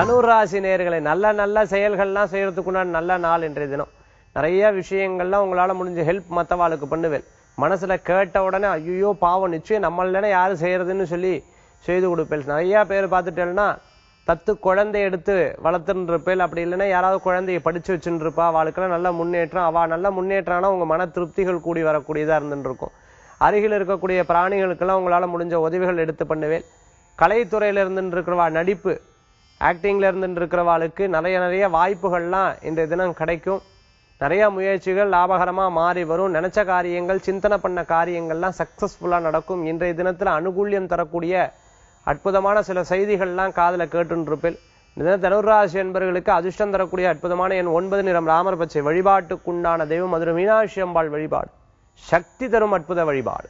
தனுராசி நேர்களை நல்ல நல்ல செயல்கள்லாம் செய்யறதுக்குண்டான நல்ல நாள் இன்றைய தினம். நிறைய விஷயங்கள்லாம் உங்களால முடிஞ்ச ஹெல்ப் மத்தவாளுக்கு பண்ணுவேன். மனசுல கேட்ட உடனே ஐயோ பாவம் நிச்சயம் நம்மள யாரும் செய்யறதுன்னு சொல்லி செய்து கொடுப்பேன். நிறைய பேர் பார்த்துட்டேன்னா தத்து குழந்தை எடுத்து வளர்த்துன்னு இருப்பேன் அப்படி இல்லைன்னா யாராவது குழந்தைய படிச்சு வச்சுட்டு இருப்பா அவளுக்கெல்லாம் நல்ல முன்னேற்றம். அவள் நல்ல முன்னேற்றம்னா உங்க மன திருப்திகள் கூடி வரக்கூடியதா இருந்துருக்கும் அருகில் இருக்கக்கூடிய பிராணிகளுக்கெல்லாம் உங்களால முடிஞ்ச உதவிகள் எடுத்து பண்ணுவேன். கலைத்துறையில இருந்துட்டு இருக்கிறவா நடிப்பு ஆக்டிங்கில் இருந்துட்டு இருக்கிறவாளுக்கு நிறைய நிறைய வாய்ப்புகள்லாம் இன்றைய தினம் கிடைக்கும். நிறைய முயற்சிகள் லாபகரமாக மாறி வரும். நினச்ச காரியங்கள் சிந்தனை பண்ண காரியங்கள்லாம் சக்ஸஸ்ஃபுல்லாக நடக்கும். இன்றைய தினத்தில் அனுகூல்யம் தரக்கூடிய அற்புதமான சில செய்திகள்லாம் காதில் கேட்டுன்னு இருப்பேன் இந்த தனுராசி என்பவர்களுக்கு அதிர்ஷ்டம் தரக்கூடிய அற்புதமான என் ஒன்பது நிறம் ராமர் பச்சை வழிபாட்டுக்குண்டான தெய்வம் மதுரை மீனாட்சி அம்பாள் வழிபாடு. சக்தி தரும் அற்புத வழிபாடு.